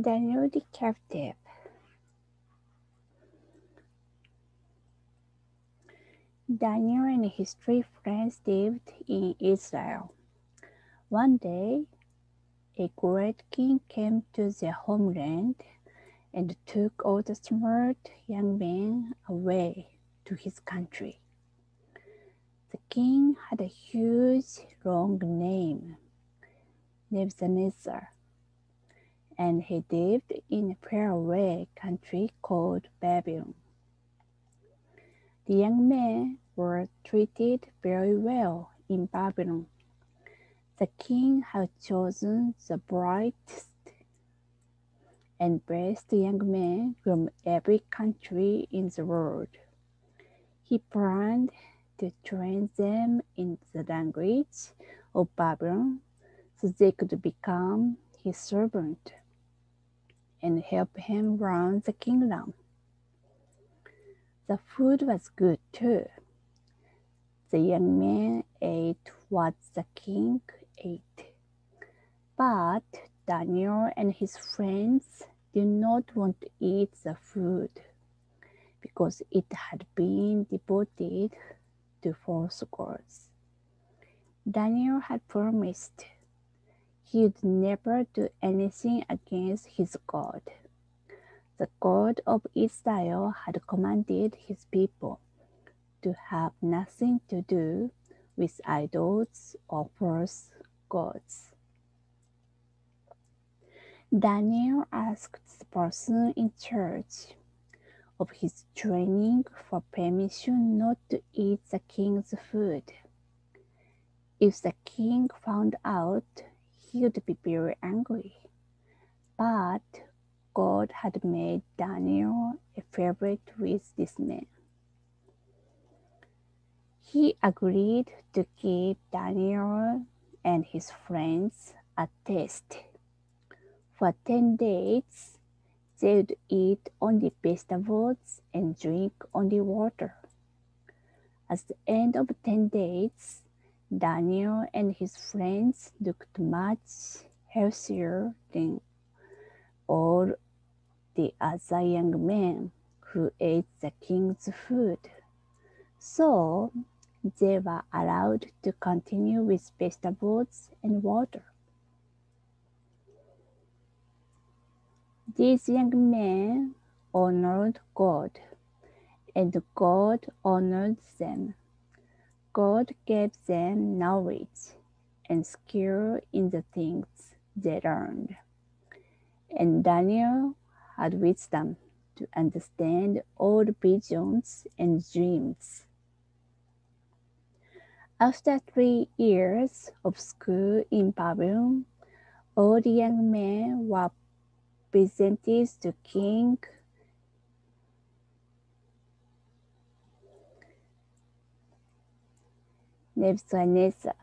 Daniel the captive. Daniel and his three friends lived in Israel. One day, a great king came to their homeland and took all the smart young men away to his country. The king had a huge, long name, Nebuchadnezzar, and he lived in a faraway country called Babylon. The young men were treated very well in Babylon. The king had chosen the brightest and best young men from every country in the world. He planned to train them in the language of Babylon so they could become his servant and help him run the kingdom. The food was good too. The young man ate what the king ate. But Daniel and his friends did not want to eat the food because it had been devoted to false gods. Daniel had promised he would never do anything against his God. The God of Israel had commanded his people to have nothing to do with idols or false gods. Daniel asked the person in charge of his training for permission not to eat the king's food. If the king found out, would be very angry. But God had made Daniel a favorite with this man. He agreed to give Daniel and his friends a test. For 10 days, they would eat only vegetables and drink only water. At the end of 10 days, Daniel and his friends looked much healthier than all the other young men who ate the king's food. So they were allowed to continue with vegetables and water. These young men honored God, and God honored them. God gave them knowledge and skill in the things they learned. And Daniel had wisdom to understand all visions and dreams. After three years of school in Babylon, all the young men were presented to King Nebuchadnezzar.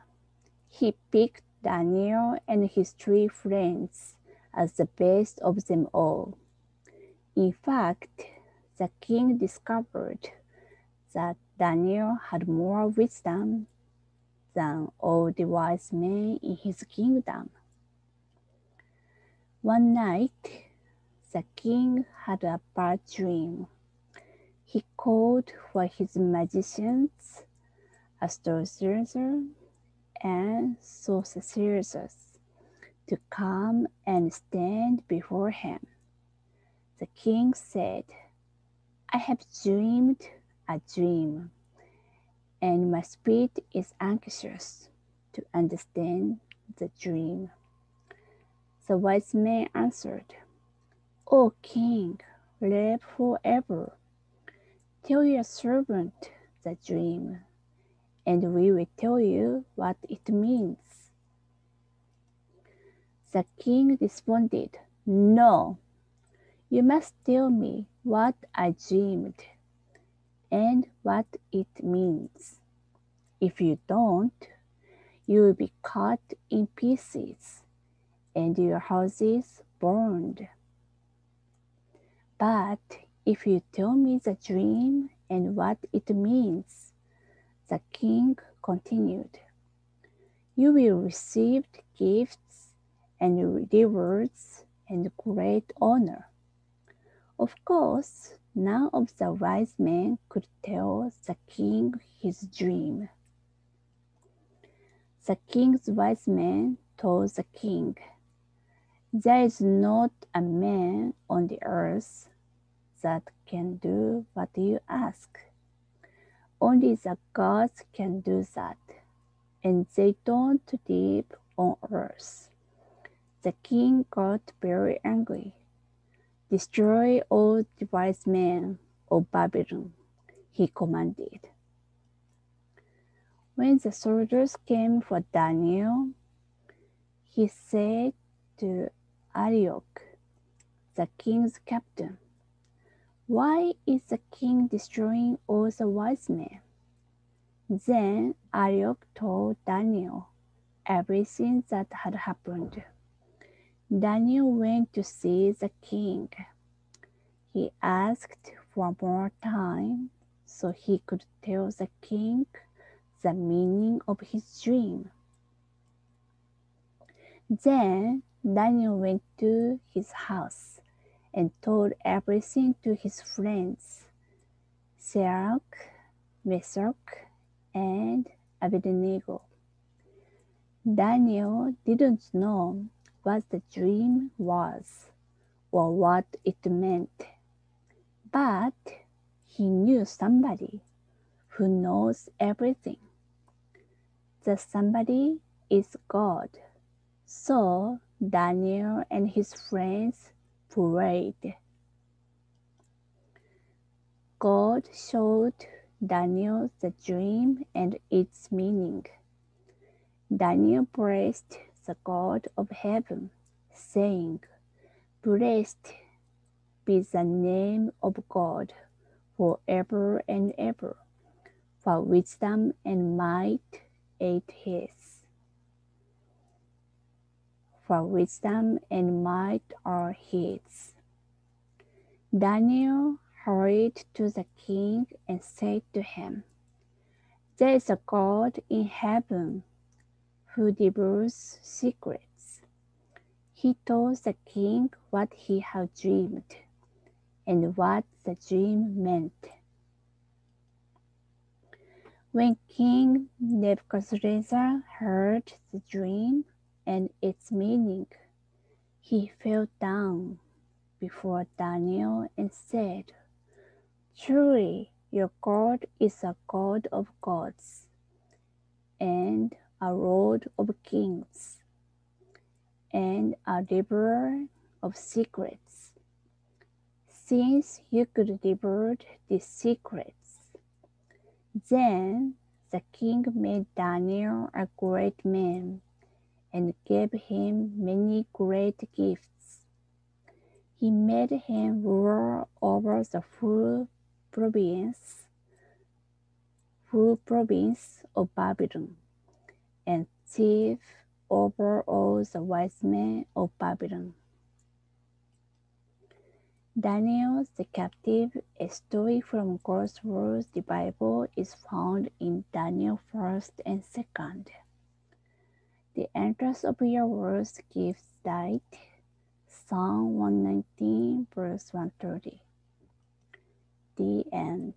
He picked Daniel and his three friends as the best of them all. In fact, the king discovered that Daniel had more wisdom than all the wise men in his kingdom. One night, the king had a bad dream. He called for his magicians, astrologers, and sorcerers to come and stand before him. The king said, I have dreamed a dream, and my spirit is anxious to understand the dream. The wise man answered, O king, live forever. Tell your servant the dream, and we will tell you what it means. The king responded, No, you must tell me what I dreamed and what it means. If you don't, you will be cut in pieces and your houses burned. But if you tell me the dream and what it means, the king continued, you will receive gifts and rewards and great honor. Of course, none of the wise men could tell the king his dream. The king's wise men told the king, There is not a man on the earth that can do what you ask. Only the gods can do that, and they don't live on earth. The king got very angry. Destroy all the wise men of Babylon, he commanded. When the soldiers came for Daniel, he said to Arioch, the king's captain, Why is the king destroying all the wise men? Then Arioch told Daniel everything that had happened. Daniel went to see the king. He asked for more time so he could tell the king the meaning of his dream. Then Daniel went to his house and told everything to his friends, Shadrach, Meshach, and Abednego. Daniel didn't know what the dream was or what it meant, but he knew somebody who knows everything. The somebody is God. So Daniel and his friends prayed. God showed Daniel the dream and its meaning. Daniel praised the God of heaven, saying, Blessed be the name of God forever and ever, for wisdom and might ate his. For wisdom and might are his. Daniel hurried to the king and said to him, There is a God in heaven who divulges secrets. He told the king what he had dreamed and what the dream meant. When King Nebuchadnezzar heard the dream and its meaning, he fell down before Daniel and said, Truly, your God is a God of gods and a Lord of kings and a deliverer of secrets. Since you could divulge these secrets, then the king made Daniel a great man and gave him many great gifts. He made him ruler over the full province, full province of Babylon, and chief over all the wise men of Babylon. Daniel the Captive, a story from God's Word, the Bible, is found in Daniel 1st and 2nd. The entrance of your words gives light. Psalm 119, verse 130. The end.